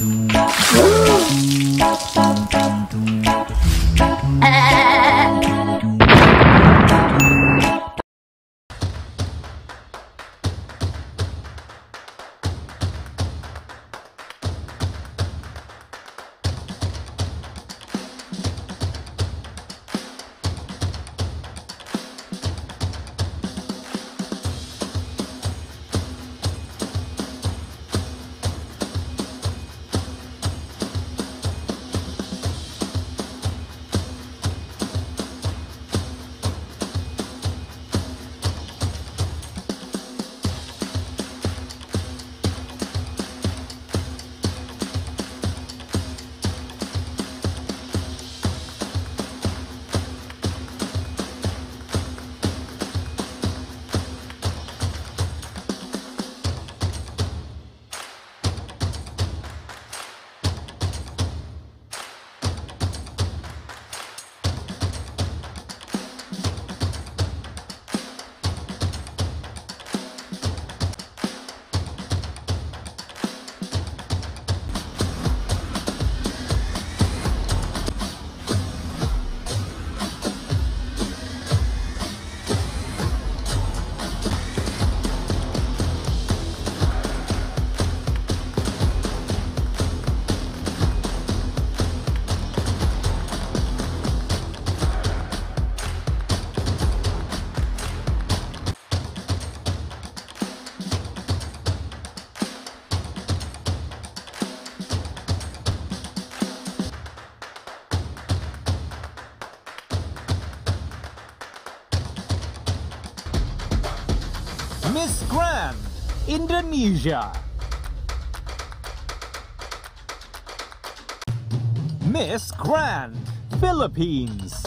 Ooh. Miss Grand, Indonesia. Miss Grand, Philippines.